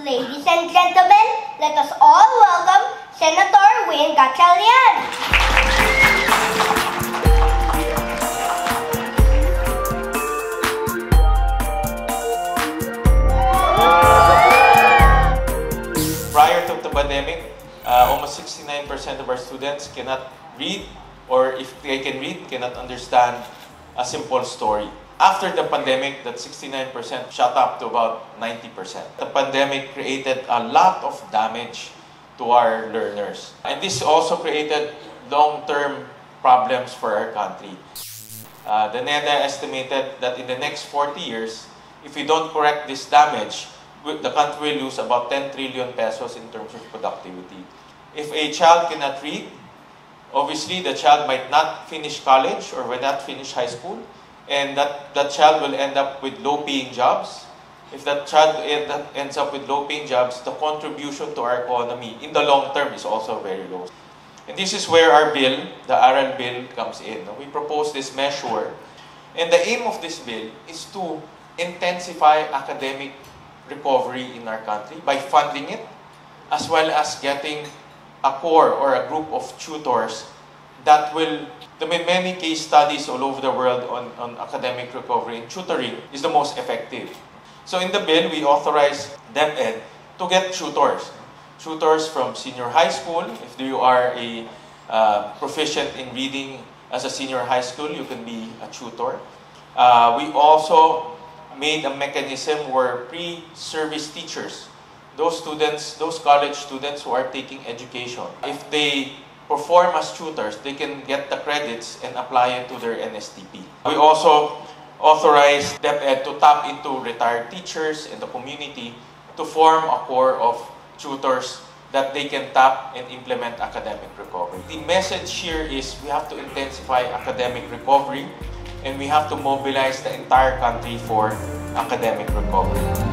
Ladies and gentlemen, let us all welcome Senator Win Gatchalian. Prior to the pandemic, uh, almost 69% of our students cannot read or if they can read, cannot understand a simple story. After the pandemic, that 69% shot up to about 90%. The pandemic created a lot of damage to our learners. And this also created long-term problems for our country. Uh, the NEDA estimated that in the next 40 years, if we don't correct this damage, the country will lose about 10 trillion pesos in terms of productivity. If a child cannot read, obviously the child might not finish college or will not finish high school, and that, that child will end up with low-paying jobs. If that child end ends up with low-paying jobs, the contribution to our economy in the long term is also very low. And this is where our bill, the Aral bill, comes in. We propose this measure. And the aim of this bill is to intensify academic recovery in our country by funding it, as well as getting a corps or a group of tutors that will, there are many case studies all over the world on, on academic recovery, and tutoring is the most effective. So in the bill, we authorize DepEd to get tutors. Tutors from senior high school. If you are a uh, proficient in reading as a senior high school, you can be a tutor. Uh, we also made a mechanism where pre-service teachers, those students, those college students who are taking education, if they perform as tutors, they can get the credits and apply it to their NSTP. We also authorize DepEd to tap into retired teachers in the community to form a corps of tutors that they can tap and implement academic recovery. The message here is we have to intensify academic recovery and we have to mobilize the entire country for academic recovery.